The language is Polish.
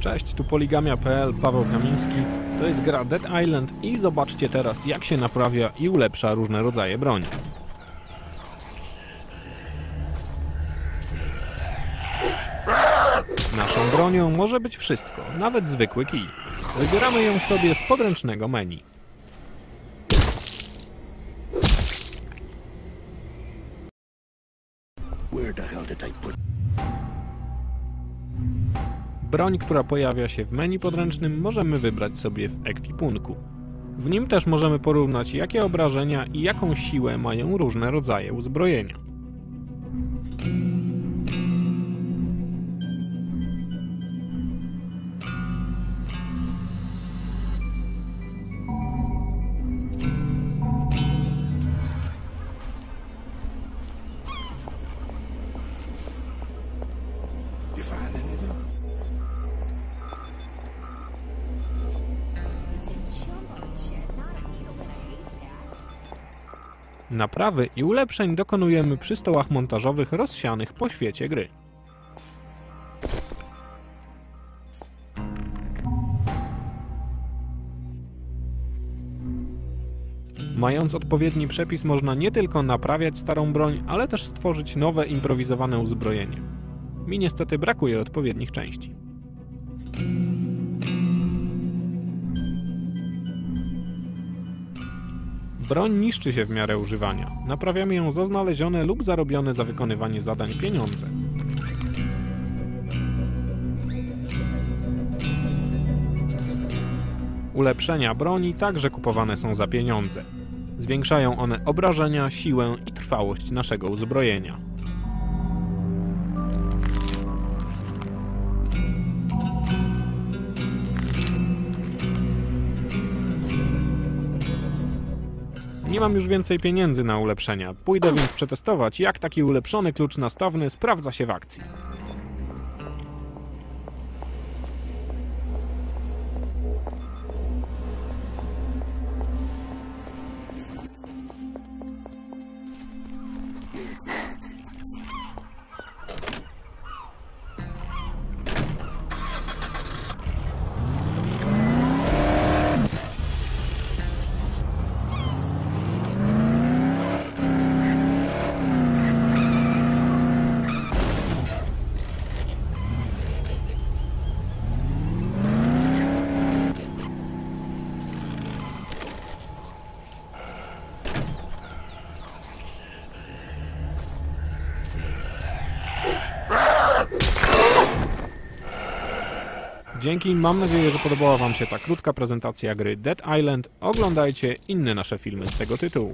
Cześć, tu poligamia.pl, Paweł Kamiński. To jest gra Dead Island i zobaczcie teraz jak się naprawia i ulepsza różne rodzaje broni. Naszą bronią może być wszystko, nawet zwykły kij. Wybieramy ją sobie z podręcznego menu. Where the hell did I put Broń, która pojawia się w menu podręcznym, możemy wybrać sobie w ekwipunku. W nim też możemy porównać, jakie obrażenia i jaką siłę mają różne rodzaje uzbrojenia. Naprawy i ulepszeń dokonujemy przy stołach montażowych rozsianych po świecie gry. Mając odpowiedni przepis można nie tylko naprawiać starą broń, ale też stworzyć nowe improwizowane uzbrojenie. Mi niestety brakuje odpowiednich części. Broń niszczy się w miarę używania. Naprawiamy ją za znalezione lub zarobione za wykonywanie zadań pieniądze. Ulepszenia broni także kupowane są za pieniądze. Zwiększają one obrażenia, siłę i trwałość naszego uzbrojenia. Nie mam już więcej pieniędzy na ulepszenia. Pójdę więc przetestować, jak taki ulepszony klucz nastawny sprawdza się w akcji. Dzięki, mam nadzieję, że podobała Wam się ta krótka prezentacja gry Dead Island. Oglądajcie inne nasze filmy z tego tytułu.